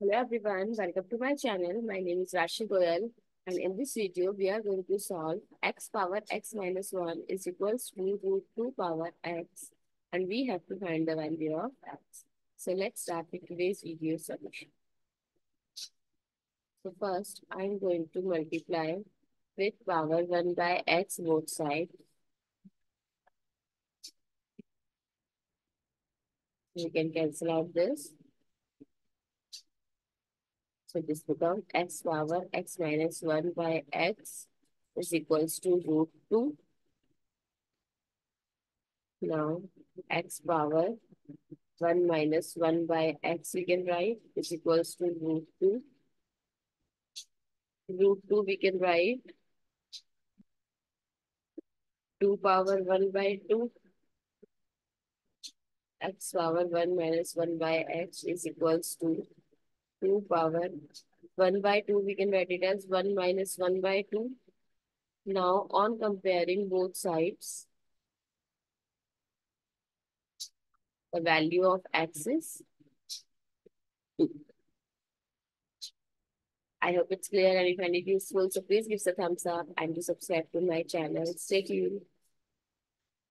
Hello everyone, welcome to my channel. My name is Rashi Goel and in this video we are going to solve x power x minus 1 is equals to root 2 power x and we have to find the value of x. So let's start with today's video solution. So first I am going to multiply with power 1 by x both sides. We can cancel out this. So this becomes x power x minus 1 by x is equals to root 2. Now x power 1 minus 1 by x we can write is equals to root 2. Root 2 we can write 2 power 1 by 2 x power 1 minus 1 by x is equals to 2 power 1 by 2 we can write it as 1 minus 1 by 2 now on comparing both sides the value of x is 2 I hope it's clear and if find it useful, so please give us a thumbs up and to subscribe to my channel. Stay tuned.